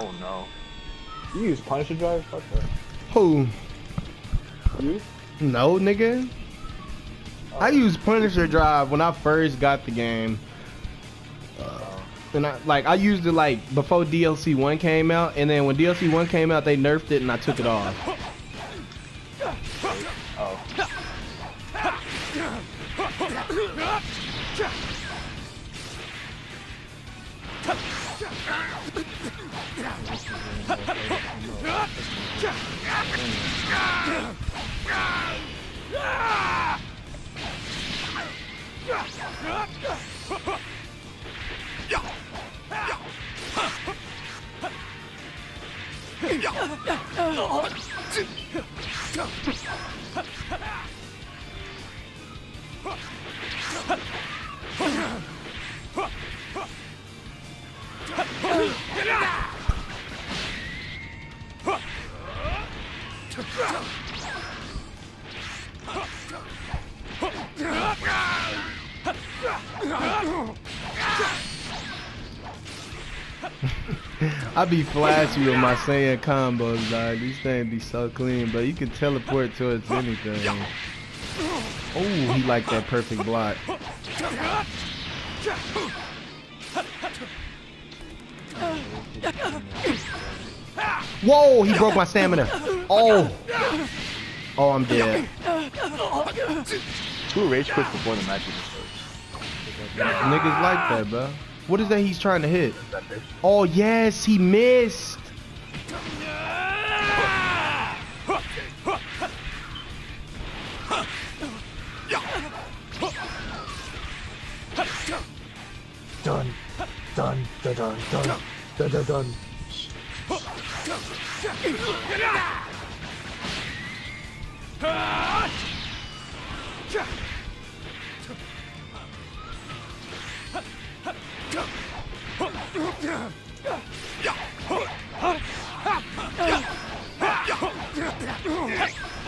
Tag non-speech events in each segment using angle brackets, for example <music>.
Oh no. You use Punisher drive? Fuck that. Who? You? No, nigga. I oh. used Punisher Drive when I first got the game. Oh. And I like I used it like before DLC one came out, and then when DLC one came out, they nerfed it and I took it off. Oh. Get out! I be flashy with my Saiyan combos, dog. These things be so clean, but you can teleport towards anything. Oh, he like that perfect block. Whoa, he broke my stamina. Oh. Oh, I'm dead. <coughs> Two rage quits before the match even starts. Niggas like that, bro. What is that he's trying to hit? Oh, yes, he missed. Done. Done. Done. Done. Done. Done. Done.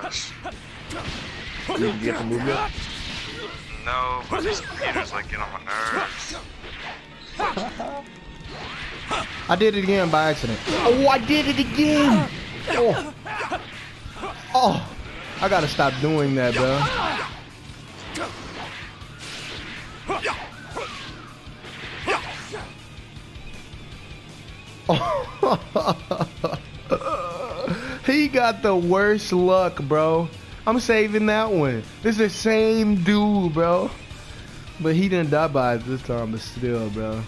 gosh. Did you get the? No, but this computer's like getting on my nerves. I did it again by accident. Oh, I did it again. Oh. Oh. I gotta stop doing that, bro. Oh. <laughs> he got the worst luck, bro. I'm saving that one. This is the same dude, bro. But he didn't die by it this time, but still, bro.